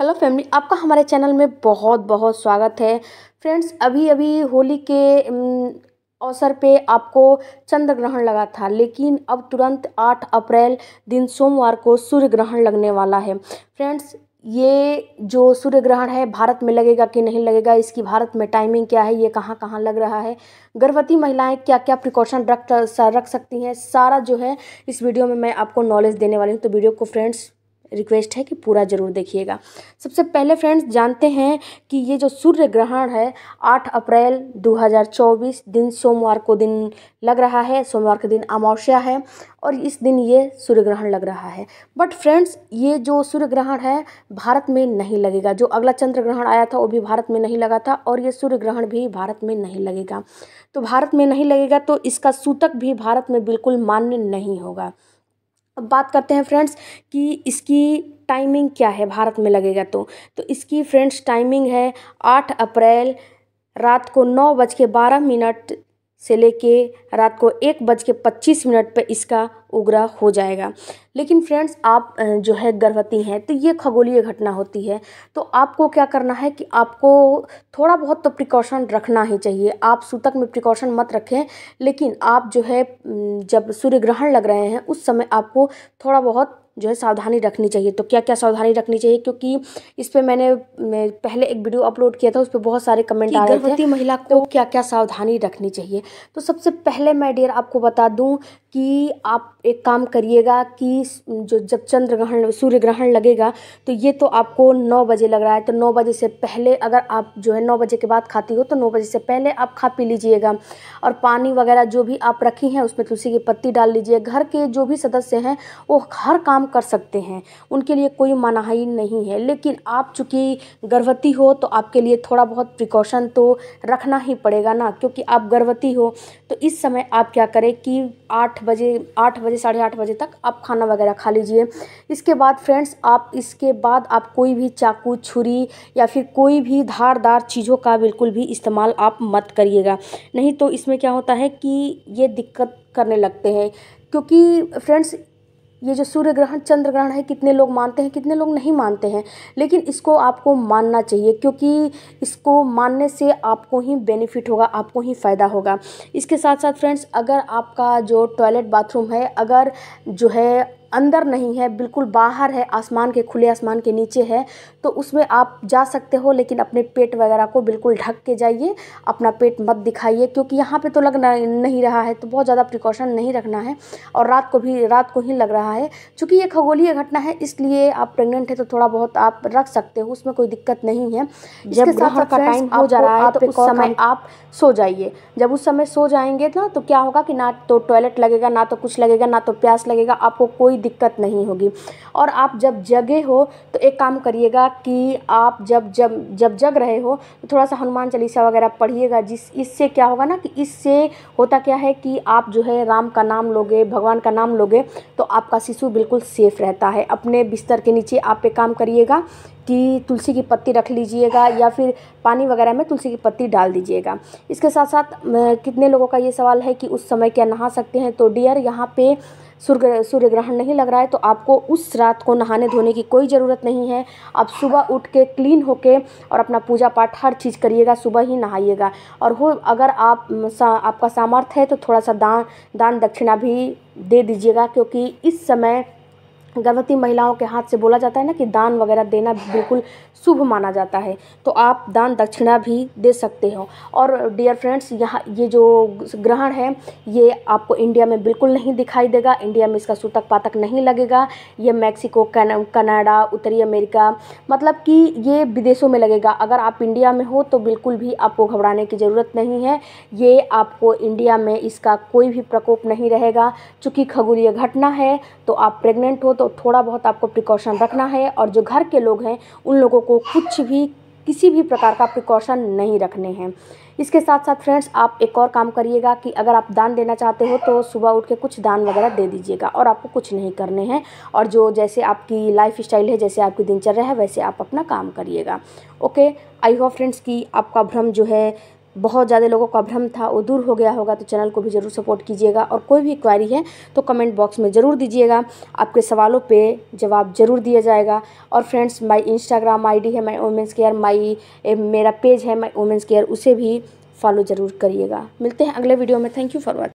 Hello family, आपका हमारे channel में बहुत बहुत स्वागत है। फ्रेंड्स अभी अभी होली के अवसर पे आपको चंद्र ग्रहण लगा था, लेकिन अब तुरंत 8 अप्रैल दिन सोमवार को सूर्य ग्रहण लगने वाला है। फ्रेंड्स, ये जो सूर्य ग्रहण है, भारत में लगेगा कि नहीं लगेगा, इसकी भारत में टाइमिंग क्या है, ये कहाँ कहाँ लग रहा है? गर्भवती महिलाएँ क्या क्या प्रिकॉशन रख रख सकती हैं? सारा जो है, इस वीडियो में मैं आपको नॉलेज देने वाली हूँ। तो वीडियो को फ्रेंड्स रिक्वेस्ट है कि पूरा ज़रूर देखिएगा। सबसे पहले फ्रेंड्स जानते हैं कि ये जो सूर्य ग्रहण है 8 अप्रैल 2024 दिन सोमवार को दिन लग रहा है, सोमवार के दिन अमावस्या है और इस दिन ये सूर्य ग्रहण लग रहा है। बट फ्रेंड्स ये जो सूर्य ग्रहण है, भारत में नहीं लगेगा। जो अगला चंद्र ग्रहण आया था, वो भी भारत में नहीं लगा था और ये सूर्य ग्रहण भी भारत में नहीं लगेगा। तो भारत में नहीं लगेगा तो इसका सूतक भी भारत में बिल्कुल मान्य नहीं होगा। अब बात करते हैं फ्रेंड्स कि इसकी टाइमिंग क्या है भारत में लगेगा तो। तो इसकी फ्रेंड्स टाइमिंग है आठ अप्रैल रात को नौ बज के बारह मिनट से लेके रात को एक बज के पच्चीस मिनट पर इसका उग्र हो जाएगा। लेकिन फ्रेंड्स, आप जो है गर्भवती हैं तो ये खगोलीय घटना होती है। तो आपको क्या करना है कि आपको थोड़ा बहुत तो प्रिकॉशन रखना ही चाहिए। आप सूतक में प्रिकॉशन मत रखें, लेकिन आप जो है जब सूर्य ग्रहण लग रहे हैं, उस समय आपको थोड़ा बहुत जो है सावधानी रखनी चाहिए। तो क्या क्या सावधानी रखनी चाहिए? क्योंकि इस पर मैंने मैं पहले एक वीडियो अपलोड किया था उस पर बहुत सारे कमेंट आ रहे थे। महिला को तो क्या क्या सावधानी रखनी चाहिए? तो सबसे पहले मैं डियर आपको बता दूँ कि आप एक काम करिएगा कि जो जब चंद्र ग्रहण सूर्य ग्रहण लगेगा तो ये तो आपको नौ बजे लग रहा है। तो नौ बजे से पहले अगर आप जो है नौ बजे के बाद खाती हो तो नौ बजे से पहले आप खा पी लीजिएगा। और पानी वगैरह जो भी आप रखी हैं, उसमें तुलसी की पत्ती डाल लीजिए। घर के जो भी सदस्य हैं, वो हर काम कर सकते हैं। उनके लिए कोई मनाही नहीं है। लेकिन आप चूँकि गर्भवती हो तो आपके लिए थोड़ा बहुत प्रिकॉशन तो रखना ही पड़ेगा ना। क्योंकि आप गर्भवती हो तो इस समय आप क्या करें कि आठ बजे, आठ बजे, साढ़े आठ बजे तक आप खाना वगैरह खा लीजिए। इसके बाद फ्रेंड्स, आप इसके बाद आप कोई भी चाकू, छुरी या फिर कोई भी धारदार चीज़ों का बिल्कुल भी इस्तेमाल आप मत करिएगा। नहीं तो इसमें क्या होता है कि ये दिक्कत करने लगते हैं। क्योंकि फ्रेंड्स ये जो सूर्य ग्रहण चंद्र ग्रहण है, कितने लोग मानते हैं, कितने लोग नहीं मानते हैं, लेकिन इसको आपको मानना चाहिए, क्योंकि इसको मानने से आपको ही बेनिफिट होगा, आपको ही फ़ायदा होगा। इसके साथ साथ फ्रेंड्स अगर आपका जो टॉयलेट बाथरूम है, अगर जो है अंदर नहीं है बिल्कुल बाहर है आसमान के खुले आसमान के नीचे है तो उसमें आप जा सकते हो लेकिन अपने पेट वगैरह को बिल्कुल ढक के जाइए अपना पेट मत दिखाइए क्योंकि यहाँ पे तो लग नहीं रहा है तो बहुत ज़्यादा प्रिकॉशन नहीं रखना है और रात को भी रात को ही लग रहा है चूँकि ये खगोलीय घटना है इसलिए आप प्रेगनेंट है तो थोड़ा बहुत आप रख सकते हो उसमें कोई दिक्कत नहीं है। जब ग्रहण का टाइम हो जा रहा है तो उस समय आप सो जाइए। जब उस समय सो जाएँगे ना तो क्या होगा कि ना तो टॉयलेट लगेगा ना तो कुछ लगेगा ना तो प्यास लगेगा आपको कोई दिक्कत नहीं होगी। और आप जब जगे हो तो एक काम करिएगा कि आप जब जब जब जग रहे हो तो थोड़ा सा हनुमान चालीसा वगैरह पढ़िएगा, जिस, इससे क्या होगा ना कि इससे होता क्या है कि आप जो है राम का नाम लोगे, भगवान का नाम लोगे तो आपका शिशु बिल्कुल सेफ़ रहता है। अपने बिस्तर के नीचे आप एक काम करिएगा कि तुलसी की पत्ती रख लीजिएगा या फिर पानी वगैरह में तुलसी की पत्ती डाल दीजिएगा। इसके साथ साथ कितने लोगों का ये सवाल है कि उस समय क्या नहा सकते हैं? तो डियर, यहाँ पे सूर्य सूर्य ग्रहण नहीं लग रहा है तो आपको उस रात को नहाने धोने की कोई ज़रूरत नहीं है। आप सुबह उठ के क्लीन होके और अपना पूजा पाठ हर चीज़ करिएगा सुबह ही नहाइएगा। और हो अगर आप सा, आपका सामर्थ्य है तो थोड़ा सा दान दान दक्षिणा भी दे दीजिएगा क्योंकि इस समय गर्भवती महिलाओं के हाथ से बोला जाता है ना कि दान वगैरह देना बिल्कुल शुभ माना जाता है। तो आप दान दक्षिणा भी दे सकते हो। और डियर फ्रेंड्स यहाँ ये जो ग्रहण है, ये आपको इंडिया में बिल्कुल नहीं दिखाई देगा। इंडिया में इसका सूतक पातक नहीं लगेगा। ये मैक्सिको कनाडा उत्तरी अमेरिका मतलब कि ये विदेशों में लगेगा। अगर आप इंडिया में हो तो बिल्कुल भी आपको घबराने की ज़रूरत नहीं है। ये आपको इंडिया में इसका कोई भी प्रकोप नहीं रहेगा। चूँकि खगोलीय घटना है तो आप प्रेग्नेंट हो तो थोड़ा बहुत आपको प्रिकॉशन रखना है और जो घर के लोग हैं, उन लोगों को कुछ भी, किसी भी प्रकार का प्रिकॉशन नहीं रखने हैं। इसके साथ साथ फ्रेंड्स आप एक और काम करिएगा कि अगर आप दान देना चाहते हो तो सुबह उठ के कुछ दान वगैरह दे दीजिएगा और आपको कुछ नहीं करने हैं। और जो जैसे आपकी लाइफ स्टाइल है, जैसे आपकी दिनचर्या है, वैसे आप अपना काम करिएगा। ओके आई होप फ्रेंड्स कि आपका भ्रम जो है बहुत ज़्यादा लोगों का भ्रम था, वो दूर हो गया होगा तो चैनल को भी ज़रूर सपोर्ट कीजिएगा और कोई भी क्वारी है तो कमेंट बॉक्स में ज़रूर दीजिएगा। आपके सवालों पे जवाब ज़रूर दिया जाएगा। और फ्रेंड्स माय इंस्टाग्राम आईडी है माई वुमेंस केयर माई मेरा पेज है माई वुमेंस केयर उसे भी फॉलो ज़रूर करिएगा। मिलते हैं अगले वीडियो में। Thank you for watching